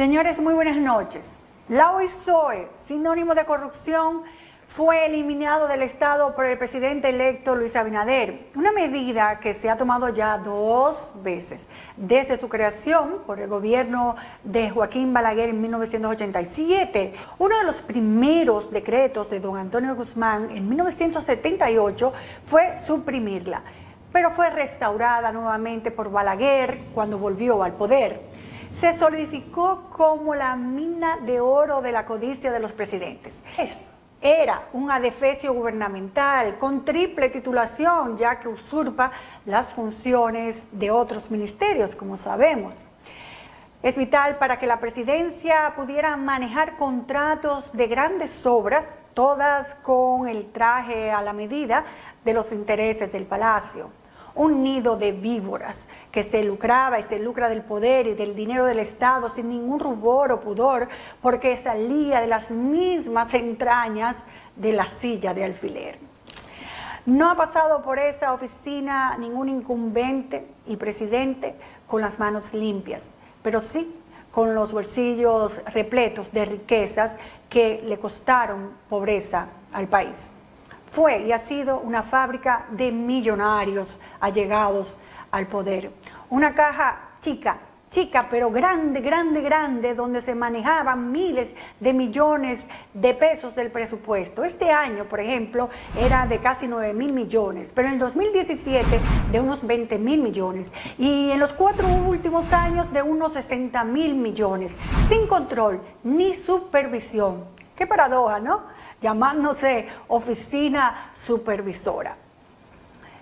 Señores, muy buenas noches. La OISOE, sinónimo de corrupción, fue eliminado del Estado por el presidente electo Luis Abinader, una medida que se ha tomado ya dos veces desde su creación por el gobierno de Joaquín Balaguer en 1987. Uno de los primeros decretos de don Antonio Guzmán en 1978 fue suprimirla, pero fue restaurada nuevamente por Balaguer cuando volvió al poder se solidificó como la mina de oro de la codicia de los presidentes. Es, era un adefesio gubernamental con triple titulación, ya que usurpa las funciones de otros ministerios, como sabemos. Es vital para que la presidencia pudiera manejar contratos de grandes obras, todas con el traje a la medida de los intereses del palacio un nido de víboras que se lucraba y se lucra del poder y del dinero del Estado sin ningún rubor o pudor, porque salía de las mismas entrañas de la silla de alfiler. No ha pasado por esa oficina ningún incumbente y presidente con las manos limpias, pero sí con los bolsillos repletos de riquezas que le costaron pobreza al país fue y ha sido una fábrica de millonarios allegados al poder. Una caja chica, chica, pero grande, grande, grande, donde se manejaban miles de millones de pesos del presupuesto. Este año, por ejemplo, era de casi 9 mil millones, pero en el 2017 de unos 20 mil millones y en los cuatro últimos años de unos 60 mil millones, sin control ni supervisión. Qué paradoja, ¿no? llamándose oficina supervisora.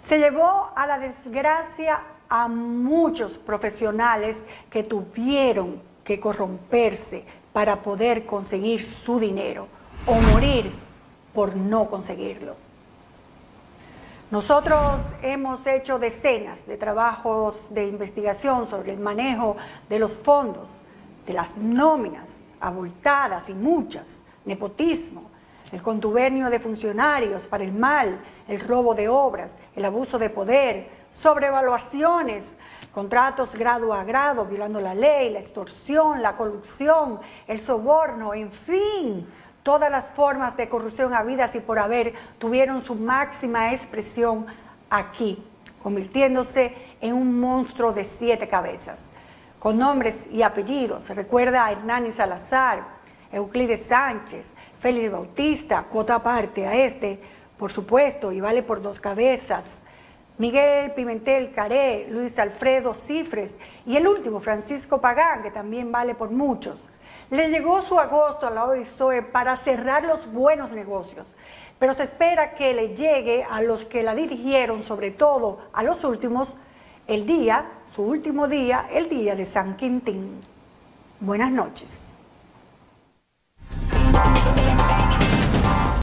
Se llevó a la desgracia a muchos profesionales que tuvieron que corromperse para poder conseguir su dinero o morir por no conseguirlo. Nosotros hemos hecho decenas de trabajos de investigación sobre el manejo de los fondos, de las nóminas abultadas y muchas, nepotismo, el contubernio de funcionarios para el mal, el robo de obras, el abuso de poder, sobrevaluaciones, contratos grado a grado, violando la ley, la extorsión, la corrupción, el soborno, en fin, todas las formas de corrupción habidas y por haber tuvieron su máxima expresión aquí, convirtiéndose en un monstruo de siete cabezas, con nombres y apellidos. Recuerda a Hernán Salazar, Euclides Sánchez, Félix Bautista, cuota aparte a este, por supuesto, y vale por dos cabezas. Miguel Pimentel Caré, Luis Alfredo Cifres y el último, Francisco Pagán, que también vale por muchos. Le llegó su agosto a la OISOE para cerrar los buenos negocios, pero se espera que le llegue a los que la dirigieron, sobre todo a los últimos, el día, su último día, el día de San Quintín. Buenas noches.